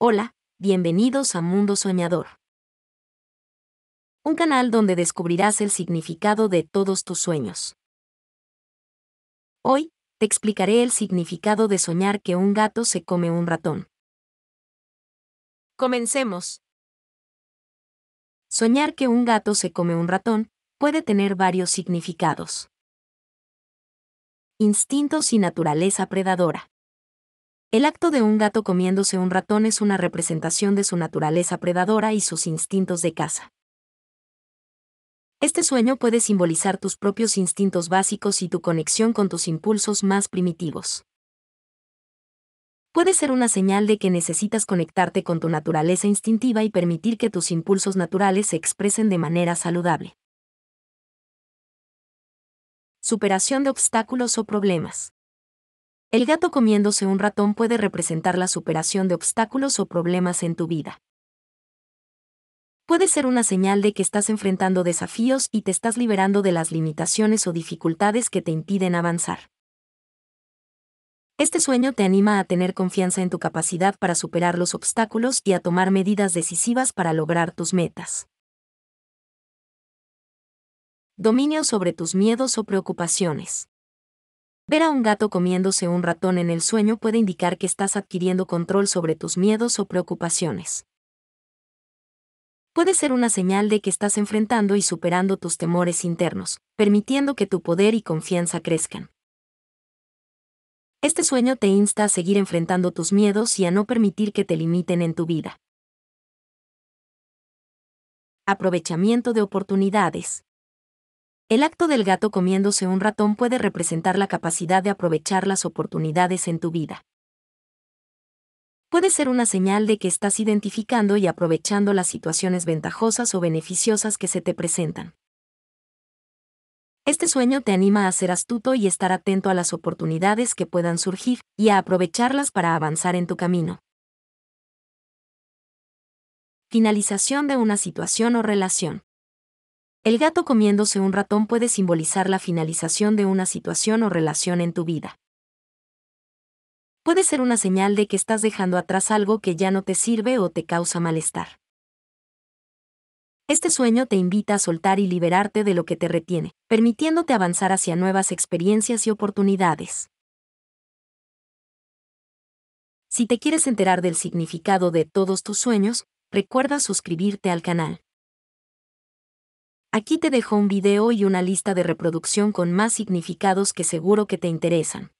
Hola, bienvenidos a Mundo Soñador. Un canal donde descubrirás el significado de todos tus sueños. Hoy, te explicaré el significado de soñar que un gato se come un ratón. Comencemos. Soñar que un gato se come un ratón puede tener varios significados. Instintos y naturaleza predadora. El acto de un gato comiéndose un ratón es una representación de su naturaleza predadora y sus instintos de caza. Este sueño puede simbolizar tus propios instintos básicos y tu conexión con tus impulsos más primitivos. Puede ser una señal de que necesitas conectarte con tu naturaleza instintiva y permitir que tus impulsos naturales se expresen de manera saludable. Superación de obstáculos o problemas. El gato comiéndose un ratón puede representar la superación de obstáculos o problemas en tu vida. Puede ser una señal de que estás enfrentando desafíos y te estás liberando de las limitaciones o dificultades que te impiden avanzar. Este sueño te anima a tener confianza en tu capacidad para superar los obstáculos y a tomar medidas decisivas para lograr tus metas. Dominio sobre tus miedos o preocupaciones. Ver a un gato comiéndose un ratón en el sueño puede indicar que estás adquiriendo control sobre tus miedos o preocupaciones. Puede ser una señal de que estás enfrentando y superando tus temores internos, permitiendo que tu poder y confianza crezcan. Este sueño te insta a seguir enfrentando tus miedos y a no permitir que te limiten en tu vida. Aprovechamiento de oportunidades. El acto del gato comiéndose un ratón puede representar la capacidad de aprovechar las oportunidades en tu vida. Puede ser una señal de que estás identificando y aprovechando las situaciones ventajosas o beneficiosas que se te presentan. Este sueño te anima a ser astuto y estar atento a las oportunidades que puedan surgir y a aprovecharlas para avanzar en tu camino. Finalización de una situación o relación. El gato comiéndose un ratón puede simbolizar la finalización de una situación o relación en tu vida. Puede ser una señal de que estás dejando atrás algo que ya no te sirve o te causa malestar. Este sueño te invita a soltar y liberarte de lo que te retiene, permitiéndote avanzar hacia nuevas experiencias y oportunidades. Si te quieres enterar del significado de todos tus sueños, recuerda suscribirte al canal. Aquí te dejo un video y una lista de reproducción con más significados que seguro que te interesan.